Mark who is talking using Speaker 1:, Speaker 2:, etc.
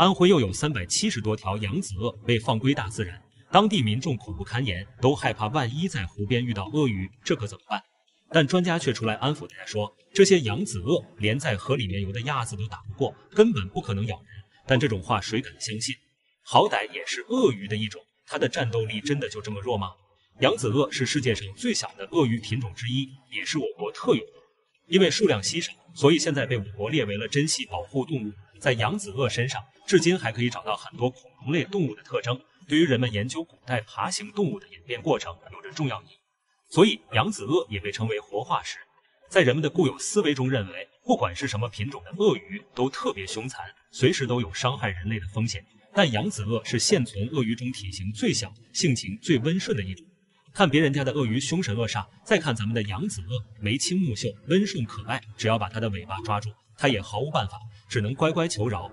Speaker 1: 安徽又有三百七十多条扬子鳄被放归大自然，当地民众苦不堪言，都害怕万一在湖边遇到鳄鱼，这可怎么办？但专家却出来安抚大家说，这些扬子鳄连在河里面游的鸭子都打不过，根本不可能咬人。但这种话谁敢相信？好歹也是鳄鱼的一种，它的战斗力真的就这么弱吗？扬子鳄是世界上最小的鳄鱼品种之一，也是我国特有的。因为数量稀少，所以现在被我国列为了珍稀保护动物。在扬子鳄身上，至今还可以找到很多恐龙类动物的特征，对于人们研究古代爬行动物的演变过程有着重要意义。所以，扬子鳄也被称为活化石。在人们的固有思维中，认为不管是什么品种的鳄鱼都特别凶残，随时都有伤害人类的风险。但扬子鳄是现存鳄鱼中体型最小、性情最温顺的一种。看别人家的鳄鱼凶神恶煞，再看咱们的扬子鳄眉清目秀、温顺可爱，只要把它的尾巴抓住，它也毫无办法，只能乖乖求饶。